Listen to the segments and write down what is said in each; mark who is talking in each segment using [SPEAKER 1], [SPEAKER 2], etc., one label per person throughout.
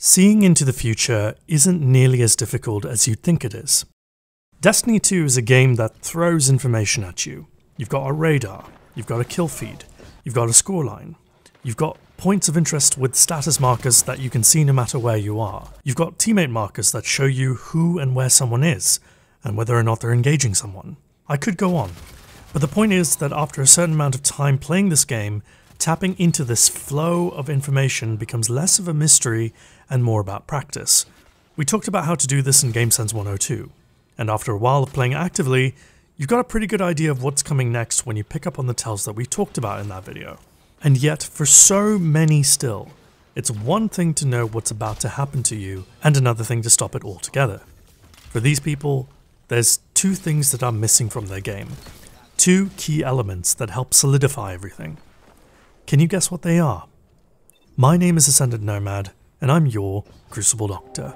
[SPEAKER 1] Seeing into the future isn't nearly as difficult as you'd think it is. Destiny 2 is a game that throws information at you. You've got a radar, you've got a kill feed, you've got a scoreline, you've got points of interest with status markers that you can see no matter where you are. You've got teammate markers that show you who and where someone is, and whether or not they're engaging someone. I could go on, but the point is that after a certain amount of time playing this game, tapping into this flow of information becomes less of a mystery and more about practice. We talked about how to do this in GameSense 102, and after a while of playing actively, you've got a pretty good idea of what's coming next when you pick up on the tells that we talked about in that video. And yet, for so many still, it's one thing to know what's about to happen to you, and another thing to stop it altogether. For these people, there's two things that are missing from their game. Two key elements that help solidify everything. Can you guess what they are? My name is Ascendant Nomad, and I'm your Crucible Doctor.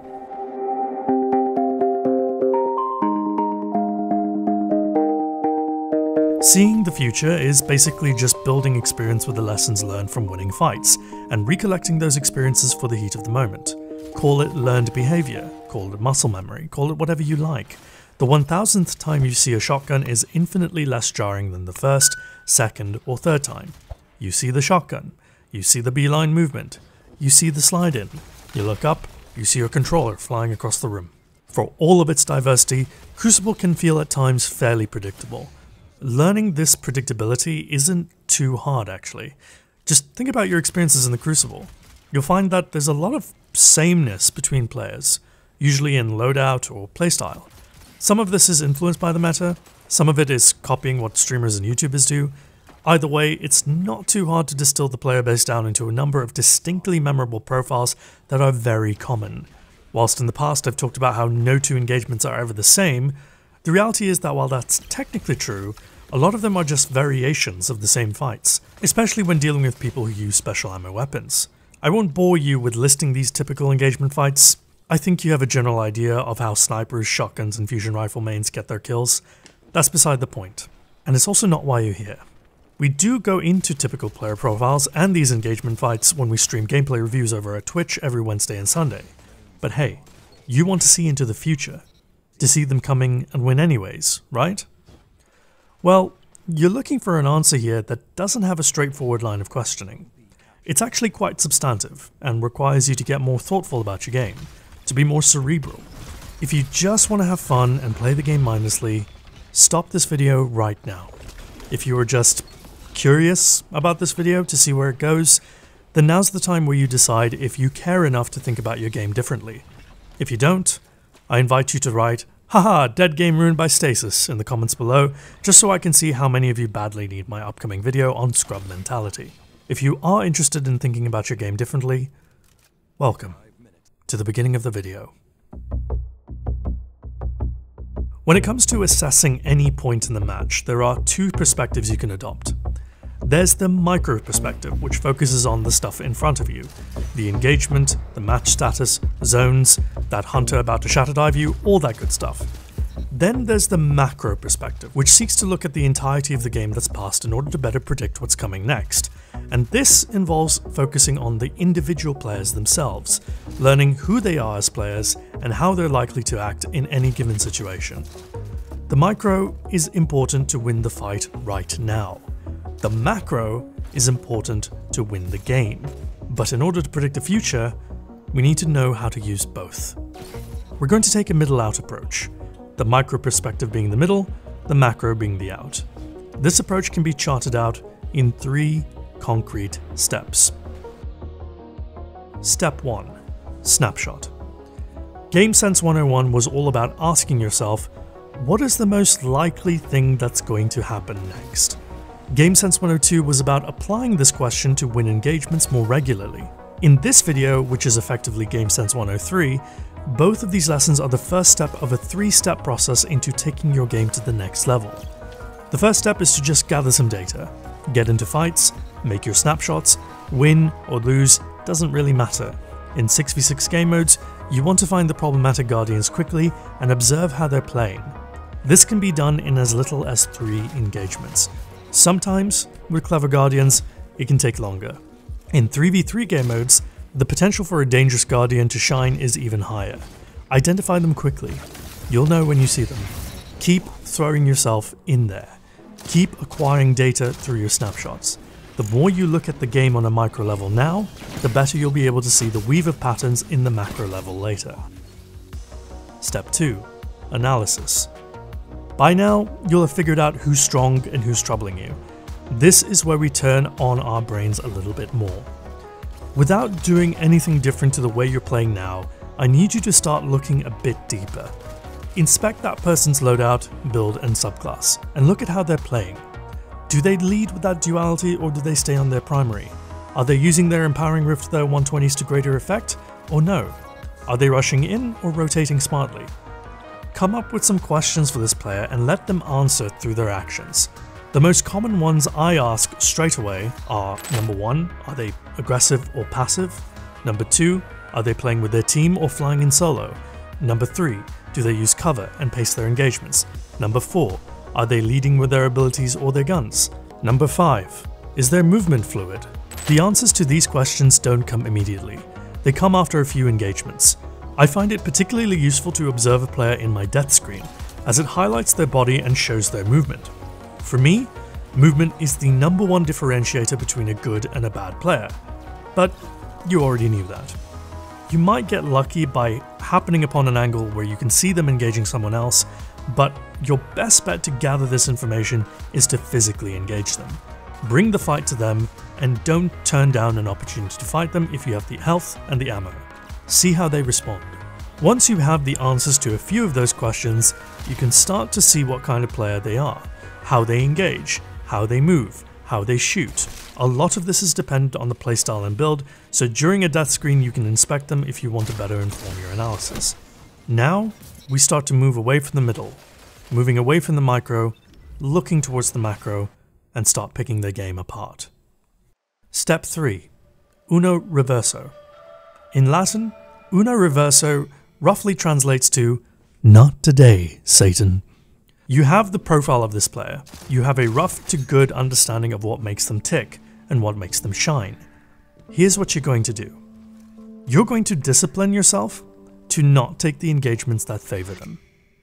[SPEAKER 1] Seeing the future is basically just building experience with the lessons learned from winning fights, and recollecting those experiences for the heat of the moment. Call it learned behavior, call it muscle memory, call it whatever you like. The 1000th time you see a shotgun is infinitely less jarring than the first, second, or third time. You see the shotgun, you see the beeline movement, you see the slide in. You look up, you see your controller flying across the room. For all of its diversity, Crucible can feel at times fairly predictable. Learning this predictability isn't too hard actually. Just think about your experiences in the Crucible. You'll find that there's a lot of sameness between players, usually in loadout or playstyle. Some of this is influenced by the meta, some of it is copying what streamers and YouTubers do, Either way, it's not too hard to distill the player base down into a number of distinctly memorable profiles that are very common. Whilst in the past I've talked about how no two engagements are ever the same, the reality is that while that's technically true, a lot of them are just variations of the same fights, especially when dealing with people who use special ammo weapons. I won't bore you with listing these typical engagement fights. I think you have a general idea of how snipers, shotguns, and fusion rifle mains get their kills. That's beside the point. And it's also not why you're here. We do go into typical player profiles and these engagement fights when we stream gameplay reviews over at Twitch every Wednesday and Sunday. But hey, you want to see into the future, to see them coming and win anyways, right? Well, you're looking for an answer here that doesn't have a straightforward line of questioning. It's actually quite substantive and requires you to get more thoughtful about your game, to be more cerebral. If you just want to have fun and play the game mindlessly, stop this video right now. If you are just curious about this video to see where it goes, then now's the time where you decide if you care enough to think about your game differently. If you don't, I invite you to write, haha, dead game ruined by stasis in the comments below, just so I can see how many of you badly need my upcoming video on scrub mentality. If you are interested in thinking about your game differently, welcome to the beginning of the video. When it comes to assessing any point in the match, there are two perspectives you can adopt. There's the micro perspective, which focuses on the stuff in front of you the engagement, the match status, zones, that hunter about to shatter dive you, all that good stuff. Then there's the macro perspective, which seeks to look at the entirety of the game that's passed in order to better predict what's coming next. And this involves focusing on the individual players themselves, learning who they are as players and how they're likely to act in any given situation. The micro is important to win the fight right now. The macro is important to win the game, but in order to predict the future, we need to know how to use both. We're going to take a middle out approach, the micro perspective being the middle, the macro being the out. This approach can be charted out in three concrete steps. Step 1 Snapshot. GameSense 101 was all about asking yourself, what is the most likely thing that's going to happen next? GameSense 102 was about applying this question to win engagements more regularly. In this video, which is effectively GameSense 103, both of these lessons are the first step of a three-step process into taking your game to the next level. The first step is to just gather some data, get into fights, make your snapshots, win or lose doesn't really matter. In 6v6 game modes, you want to find the problematic guardians quickly and observe how they're playing. This can be done in as little as three engagements, Sometimes, with Clever Guardians, it can take longer. In 3v3 game modes, the potential for a dangerous guardian to shine is even higher. Identify them quickly. You'll know when you see them. Keep throwing yourself in there. Keep acquiring data through your snapshots. The more you look at the game on a micro level now, the better you'll be able to see the weave of patterns in the macro level later. Step 2. Analysis. By now, you'll have figured out who's strong and who's troubling you. This is where we turn on our brains a little bit more. Without doing anything different to the way you're playing now, I need you to start looking a bit deeper. Inspect that person's loadout, build, and subclass, and look at how they're playing. Do they lead with that duality or do they stay on their primary? Are they using their empowering rift their 120s to greater effect, or no? Are they rushing in or rotating smartly? Come up with some questions for this player and let them answer through their actions. The most common ones I ask straight away are number one, are they aggressive or passive? Number two, are they playing with their team or flying in solo? Number three, do they use cover and pace their engagements? Number four, are they leading with their abilities or their guns? Number 5. Is their movement fluid? The answers to these questions don't come immediately. They come after a few engagements. I find it particularly useful to observe a player in my death screen, as it highlights their body and shows their movement. For me, movement is the number one differentiator between a good and a bad player. But you already knew that. You might get lucky by happening upon an angle where you can see them engaging someone else but your best bet to gather this information is to physically engage them. Bring the fight to them, and don't turn down an opportunity to fight them if you have the health and the ammo. See how they respond. Once you have the answers to a few of those questions, you can start to see what kind of player they are, how they engage, how they move, how they shoot. A lot of this is dependent on the playstyle and build, so during a death screen you can inspect them if you want to better inform your analysis. Now, we start to move away from the middle, moving away from the micro, looking towards the macro, and start picking their game apart. Step 3 Uno Reverso. In Latin, Uno Reverso roughly translates to Not today, Satan. You have the profile of this player. You have a rough to good understanding of what makes them tick and what makes them shine. Here's what you're going to do you're going to discipline yourself to not take the engagements that favor them.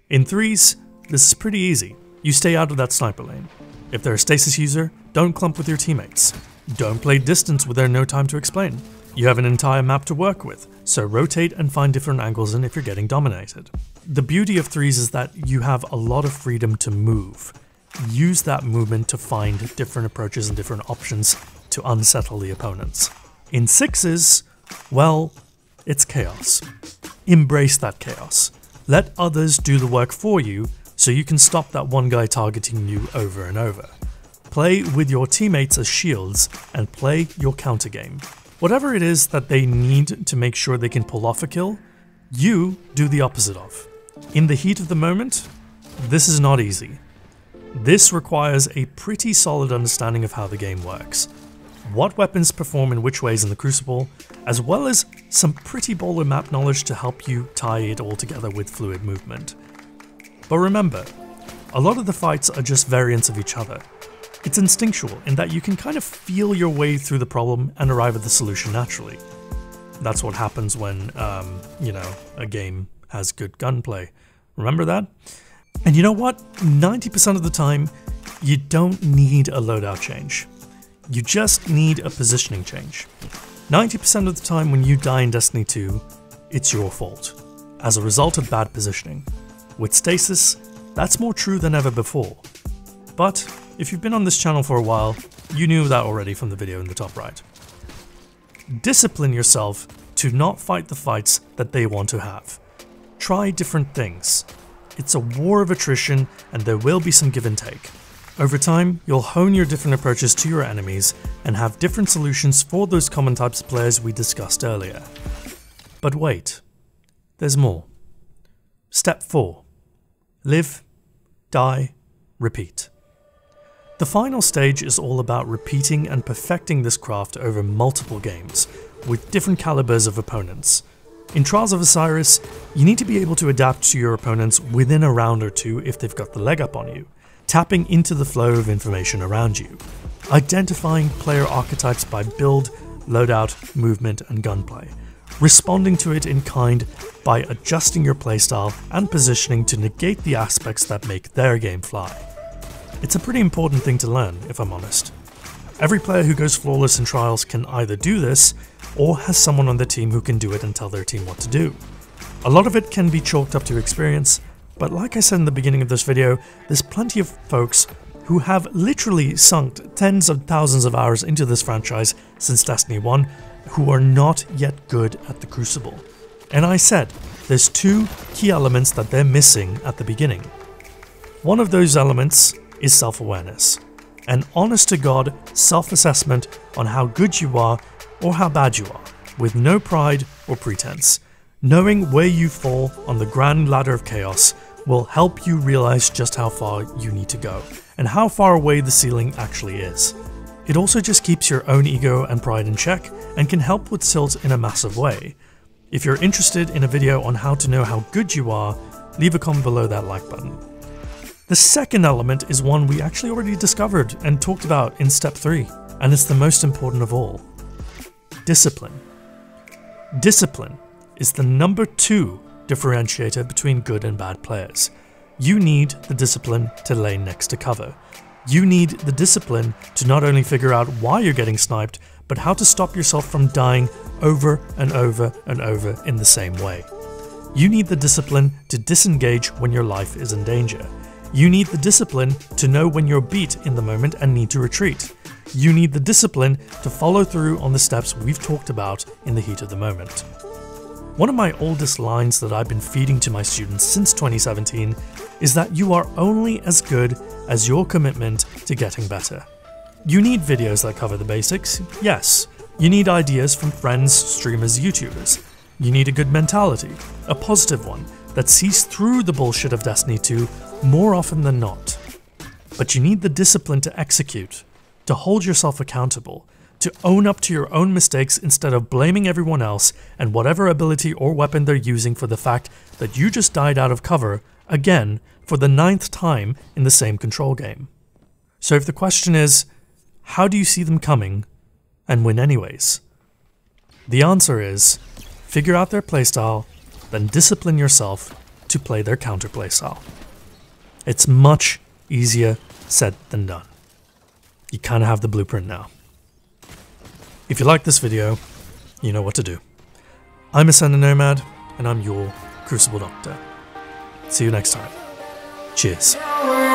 [SPEAKER 1] In threes, this is pretty easy. You stay out of that sniper lane. If they're a stasis user, don't clump with your teammates. Don't play distance with their no time to explain. You have an entire map to work with, so rotate and find different angles in if you're getting dominated. The beauty of threes is that you have a lot of freedom to move. Use that movement to find different approaches and different options to unsettle the opponents. In sixes, well, it's chaos. Embrace that chaos. Let others do the work for you so you can stop that one guy targeting you over and over. Play with your teammates as shields and play your counter game. Whatever it is that they need to make sure they can pull off a kill, you do the opposite of. In the heat of the moment, this is not easy. This requires a pretty solid understanding of how the game works, what weapons perform in which ways in the Crucible, as well as some pretty baller map knowledge to help you tie it all together with fluid movement. But remember, a lot of the fights are just variants of each other. It's instinctual in that you can kind of feel your way through the problem and arrive at the solution naturally. That's what happens when, um, you know, a game has good gunplay. Remember that? And you know what? 90% of the time, you don't need a loadout change. You just need a positioning change. 90% of the time when you die in Destiny 2, it's your fault, as a result of bad positioning. With Stasis, that's more true than ever before. But if you've been on this channel for a while, you knew that already from the video in the top right. Discipline yourself to not fight the fights that they want to have. Try different things. It's a war of attrition and there will be some give and take. Over time, you'll hone your different approaches to your enemies and have different solutions for those common types of players we discussed earlier. But wait, there's more. Step 4 Live, Die, Repeat. The final stage is all about repeating and perfecting this craft over multiple games, with different calibers of opponents. In Trials of Osiris, you need to be able to adapt to your opponents within a round or two if they've got the leg up on you, tapping into the flow of information around you, identifying player archetypes by build, loadout, movement, and gunplay, responding to it in kind by adjusting your playstyle and positioning to negate the aspects that make their game fly. It's a pretty important thing to learn, if I'm honest. Every player who goes flawless in trials can either do this, or has someone on their team who can do it and tell their team what to do. A lot of it can be chalked up to experience, but like I said in the beginning of this video, there's plenty of folks who have literally sunk tens of thousands of hours into this franchise since Destiny 1 who are not yet good at the Crucible. And I said, there's two key elements that they're missing at the beginning. One of those elements is self-awareness. An honest to God self-assessment on how good you are or how bad you are, with no pride or pretense. Knowing where you fall on the grand ladder of chaos will help you realize just how far you need to go, and how far away the ceiling actually is. It also just keeps your own ego and pride in check, and can help with tilt in a massive way. If you're interested in a video on how to know how good you are, leave a comment below that like button. The second element is one we actually already discovered and talked about in step 3, and it's the most important of all. Discipline. Discipline is the number two differentiator between good and bad players. You need the discipline to lay next to cover. You need the discipline to not only figure out why you're getting sniped, but how to stop yourself from dying over and over and over in the same way. You need the discipline to disengage when your life is in danger. You need the discipline to know when you're beat in the moment and need to retreat. You need the discipline to follow through on the steps we've talked about in the heat of the moment. One of my oldest lines that I've been feeding to my students since 2017 is that you are only as good as your commitment to getting better. You need videos that cover the basics, yes. You need ideas from friends, streamers, YouTubers. You need a good mentality, a positive one, that sees through the bullshit of Destiny 2 more often than not. But you need the discipline to execute, to hold yourself accountable, to own up to your own mistakes instead of blaming everyone else and whatever ability or weapon they're using for the fact that you just died out of cover, again, for the ninth time in the same control game. So if the question is, how do you see them coming and win anyways? The answer is, figure out their playstyle, then discipline yourself to play their counter playstyle. It's much easier said than done. You kind of have the blueprint now. If you like this video, you know what to do. I'm Ascendant Nomad, and I'm your Crucible Doctor. See you next time. Cheers.
[SPEAKER 2] We'll